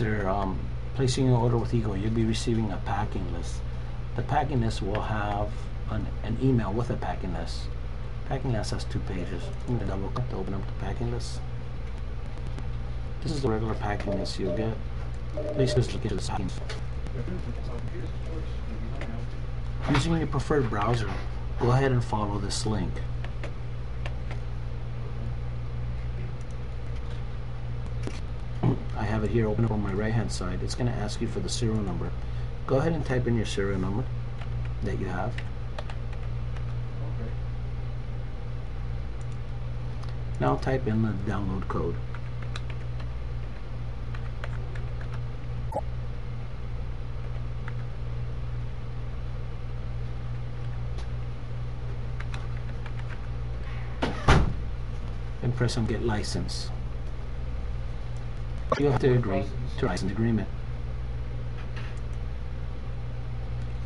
after um, placing your order with Eagle, you'll be receiving a packing list. The packing list will have an, an email with a packing list. Packing list has two pages. I'm gonna double click to open up the packing list. This is the regular packing list you'll get. Please just look into the packing. Using your preferred browser, go ahead and follow this link. I have it here open up on my right hand side. It's going to ask you for the serial number. Go ahead and type in your serial number that you have. Now type in the download code. and press on get license. You have to agree to license agreement.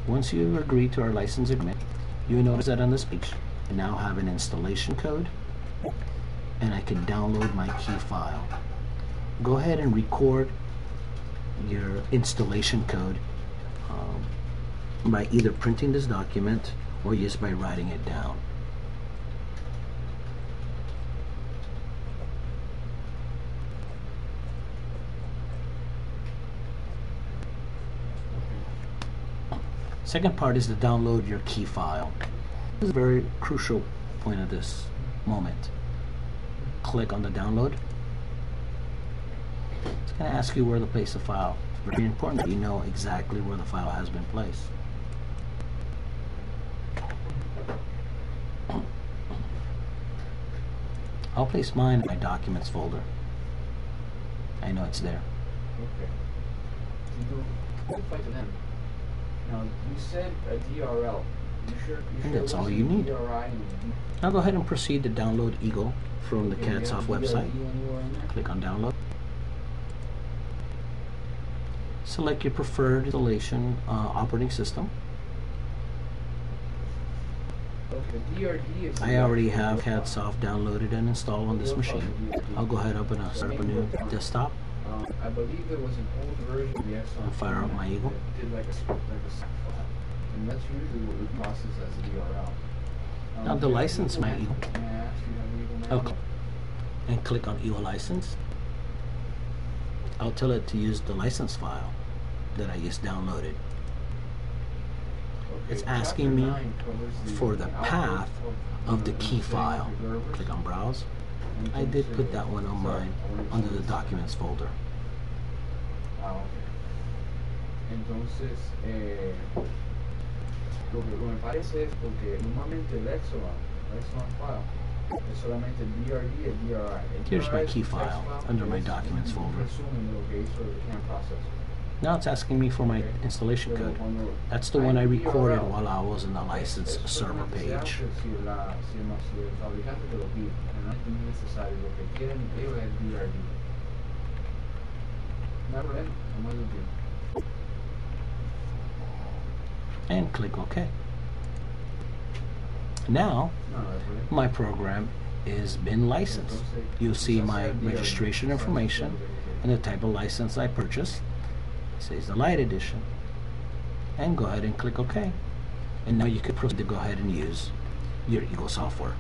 Once you agree to our license agreement, you notice that on this page, I now have an installation code and I can download my key file. Go ahead and record your installation code um, by either printing this document or just by writing it down. Second part is to download your key file. This is a very crucial point of this moment. Click on the download. It's going to ask you where to place the file. It's very important that you know exactly where the file has been placed. I'll place mine in my documents folder. I know it's there. Okay. You do fight to them. Now you said a DRL. You sure? You And sure that's all you need. Now go ahead and proceed to download Eagle from the Okay, CADSoft website. DRD anywhere in there? Click on download. Select your preferred installation uh, operating system. Okay, I already have CADSoft downloaded and installed on this machine. I'll go ahead up and start up a new desktop. Um, I believe there was an old version of the Exxon. Fire up my Eagle. Did like a like a and that's usually what we process as a DRL. Um, Now the do you have license my? Eagle. May I ask, do you have Eagle I'll Manual? cl- and click on Eagle license. I'll tell it to use the license file that I just downloaded. Okay, It's asking me for the path of the the key file. Click on browse. I did put that one on mine I wanted to under the documents folder. Entonces, eh, lo que me parece es porque normalmente el Excellon, el Excellon file, es solamente el DRD y el DRI. Here's my key es un text file under my documents folder. Now it's asking me for my installation code. That's the one I recorded while I was in the license server page. And click OK. Now my program is been licensed. You'll see my registration information and the type of license I purchased. Says the light edition. And go ahead and click OK. And now you can proceed to go ahead and use your Eagle software.